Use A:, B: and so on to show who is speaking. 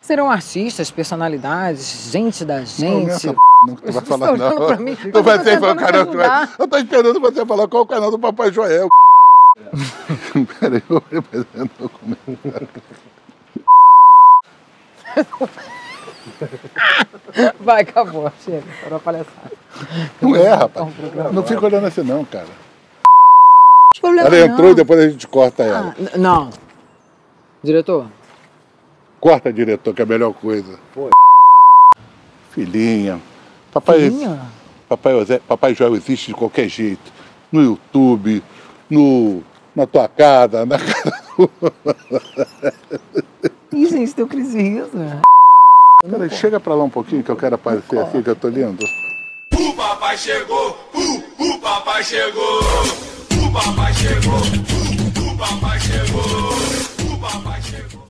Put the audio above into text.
A: Serão artistas, personalidades, gente da gente.
B: Não, não que tu vai falar, não.
A: mim?
B: Tu vai
A: Eu tô
B: ter que falar o canal. tu vai-. Eu tô esperando você falar qual o canal do Papai Joel. Peraí, eu represento o comentário.
A: Vai, acabou. Chega, parou a palhaçada.
B: Não é, rapaz.
A: programa.
B: Não fica olhando assim, não, cara.
A: Problema
B: Ela entrou
A: não.
B: e depois a gente corta ela.
A: Ah, não. Diretor,
B: Corta, diretor, que é a melhor coisa. Filhinha. Papai,
A: filhinha,
B: Papai, José- Papai Joel existe de qualquer jeito. No YouTube, no, na tua casa, na casa do...
A: Ih, gente, deu crise de riso.
B: Peraí, chega pra lá um pouquinho que eu quero aparecer assim, que eu tô lindo
C: papai chegou, uh, o papai chegou, o papai chegou.